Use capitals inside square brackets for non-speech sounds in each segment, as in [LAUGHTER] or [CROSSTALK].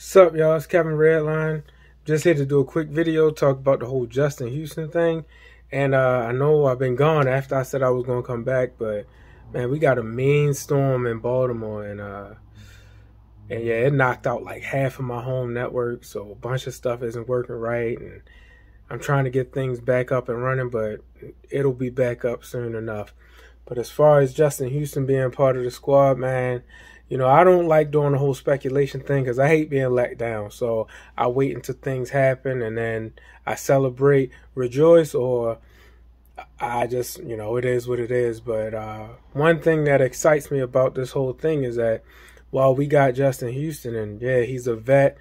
Sup, y'all? It's Kevin Redline. Just here to do a quick video, talk about the whole Justin Houston thing. And uh, I know I've been gone after I said I was going to come back, but man, we got a mean storm in Baltimore, and uh, and yeah, it knocked out like half of my home network, so a bunch of stuff isn't working right, and I'm trying to get things back up and running, but it'll be back up soon enough. But as far as Justin Houston being part of the squad, man, you know, I don't like doing the whole speculation thing because I hate being let down. So I wait until things happen and then I celebrate, rejoice, or I just, you know, it is what it is. But uh, one thing that excites me about this whole thing is that while we got Justin Houston, and yeah, he's a vet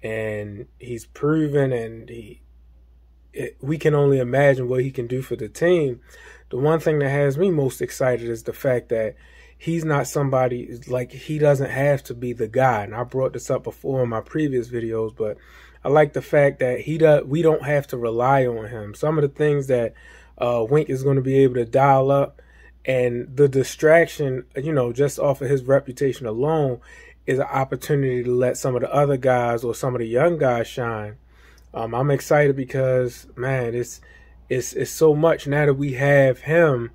and he's proven and he, it, we can only imagine what he can do for the team. The one thing that has me most excited is the fact that he's not somebody like he doesn't have to be the guy. And I brought this up before in my previous videos, but I like the fact that he does. We don't have to rely on him. Some of the things that uh, Wink is going to be able to dial up, and the distraction, you know, just off of his reputation alone, is an opportunity to let some of the other guys or some of the young guys shine. Um, I'm excited because man, it's it's it's so much now that we have him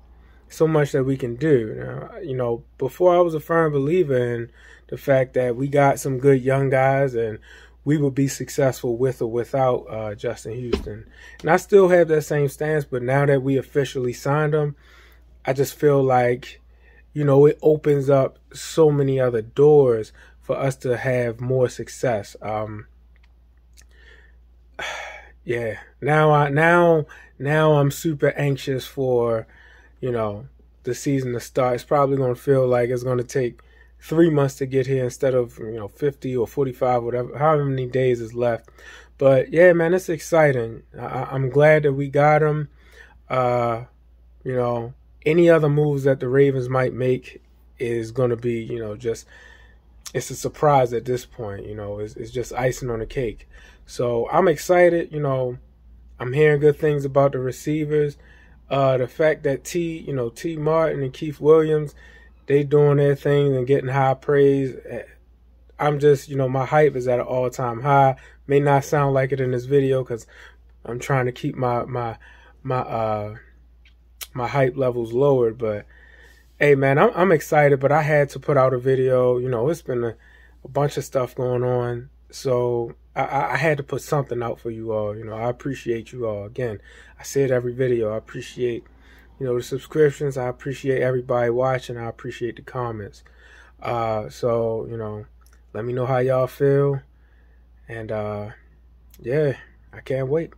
so much that we can do. Now, you know, before I was a firm believer in the fact that we got some good young guys and we would be successful with or without uh, Justin Houston. And I still have that same stance, but now that we officially signed him, I just feel like, you know, it opens up so many other doors for us to have more success. Um, [SIGHS] yeah, now I now now I'm super anxious for you know, the season to start. It's probably going to feel like it's going to take three months to get here instead of, you know, 50 or 45, whatever, however many days is left. But yeah, man, it's exciting. I, am glad that we got him. Uh, you know, any other moves that the Ravens might make is going to be, you know, just it's a surprise at this point. You know, it's, it's just icing on the cake. So I'm excited. You know, I'm hearing good things about the receivers. Uh, the fact that T, you know, Tee Martin and Keith Williams, they doing their thing and getting high praise. Eh, I'm just, you know, my hype is at an all time high. May not sound like it in this video because I'm trying to keep my my my uh my hype levels lowered. But hey, man, I'm I'm excited. But I had to put out a video. You know, it's been a, a bunch of stuff going on, so I, I had to put something out for you all. You know, I appreciate you all. Again, I say it every video. I appreciate, you know, the subscriptions. I appreciate everybody watching. I appreciate the comments. Uh, so, you know, let me know how y'all feel. And, uh, yeah, I can't wait.